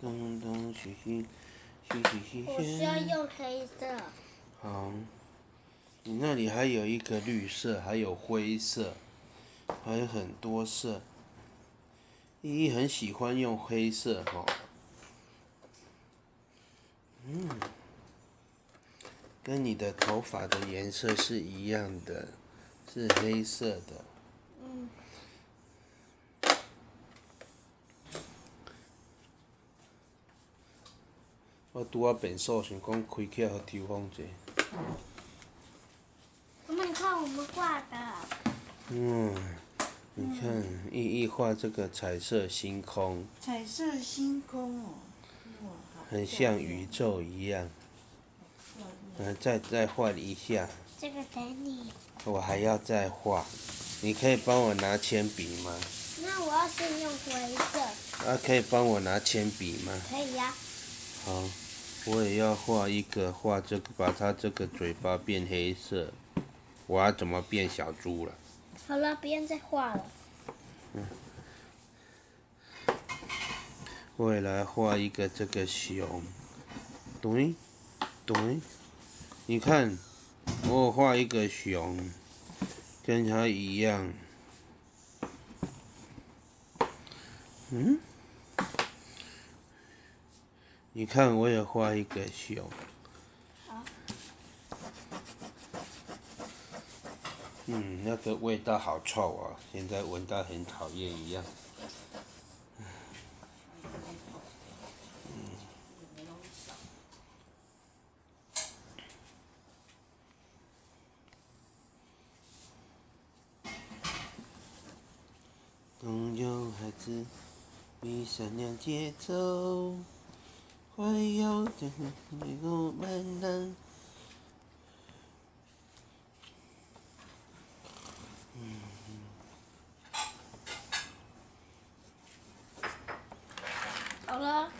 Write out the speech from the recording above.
东东西西，西西西我需要用黑色。好，你那里还有一个绿色，还有灰色，还有很多色。依依很喜欢用黑色哈。嗯，跟你的头发的颜色是一样的，是黑色的。我拄啊变数，想讲开起来互抽风者。妈妈，你看我们画的。嗯，你看，意意画这个彩色星空。彩色星空哦，哇，很像宇宙一样。嗯，再再画一下。这个等你。我还要再画，你可以帮我拿铅笔吗？那我要先用灰色。啊，可以帮我拿铅笔吗？可以呀。好。我也要画一个，画这个，把它这个嘴巴变黑色。我要怎么变小猪了？好了，不用再画了。嗯。我也来画一个这个熊。对，对，你看，我画一个熊，跟它一样。嗯？你看，我也画一个熊。嗯，那个味道好臭啊！现在闻到很讨厌一样。总有孩子，比善良节奏。我要的你我慢慢。好了。